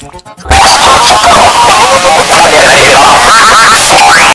Ха-ха-ха!